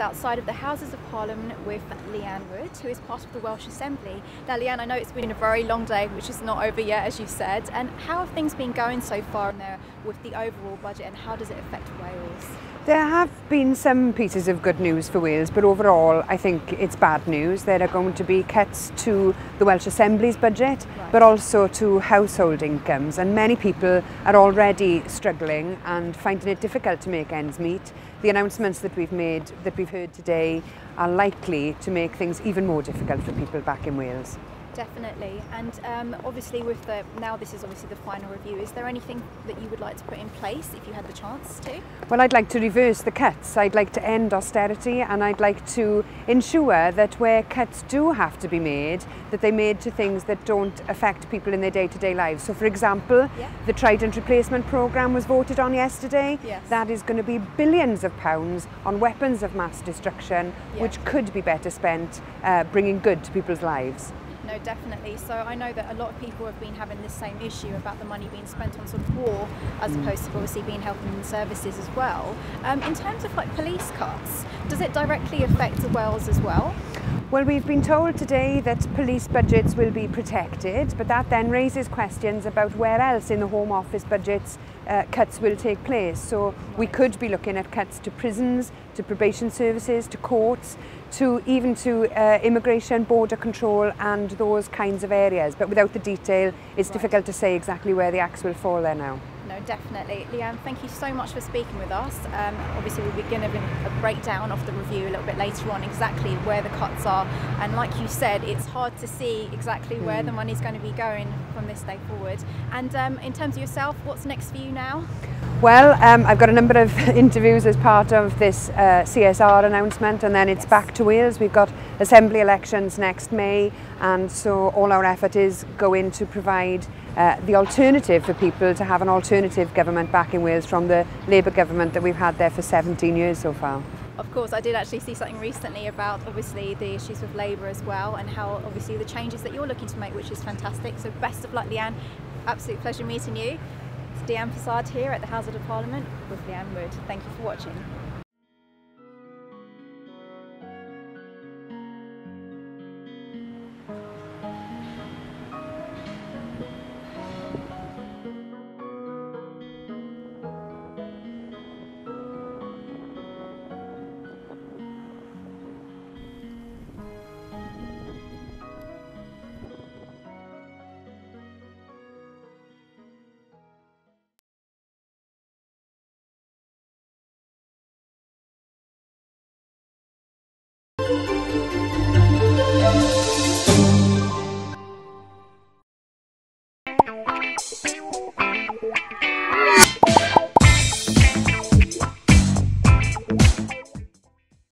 outside of the Houses of Parliament with Leanne Wood, who is part of the Welsh Assembly. Now, Leanne, I know it's been a very long day, which is not over yet, as you said. And how have things been going so far in there with the overall budget, and how does it affect Wales? There have been some pieces of good news for Wales, but overall I think it's bad news. There are going to be cuts to the Welsh Assembly's budget, right. but also to household incomes. And many people are already struggling and finding it difficult to make ends meet. The announcements that we've made, that we've heard today, are likely to make things even more difficult for people back in Wales. Definitely, and um, obviously with the now this is obviously the final review. Is there anything that you would like to put in place if you had the chance to? Well, I'd like to reverse the cuts. I'd like to end austerity, and I'd like to ensure that where cuts do have to be made, that they're made to things that don't affect people in their day-to-day -day lives. So, for example, yeah. the Trident replacement program was voted on yesterday. Yes. That is going to be billions of pounds on weapons of mass destruction, yeah. which could be better spent uh, bringing good to people's lives. No, definitely. So I know that a lot of people have been having this same issue about the money being spent on sort of war as mm. opposed to obviously being health and services as well. Um, in terms of like police cuts, does it directly affect the Wales as well? Well, we've been told today that police budgets will be protected, but that then raises questions about where else in the Home Office budgets uh, cuts will take place. So we could be looking at cuts to prisons, to probation services, to courts, to even to uh, immigration, border control and those kinds of areas. But without the detail, it's right. difficult to say exactly where the axe will fall there now. No, definitely. Leanne, thank you so much for speaking with us. Um, obviously, we'll be giving a breakdown of the review a little bit later on, exactly where the cuts are. And like you said, it's hard to see exactly where the mm. money's going to be going from this day forward. And um, in terms of yourself, what's next for you now? Well, um, I've got a number of interviews as part of this uh, CSR announcement, and then it's yes. back to Wales. We've got assembly elections next May, and so all our effort is going to provide uh, the alternative for people to have an alternative government back in Wales from the Labour government that we've had there for 17 years so far. Of course, I did actually see something recently about obviously the issues with Labour as well and how obviously the changes that you're looking to make, which is fantastic. So best of luck, Leanne. Absolute pleasure meeting you. It's Dianne Facade here at the House of Parliament with Leanne Wood. Thank you for watching.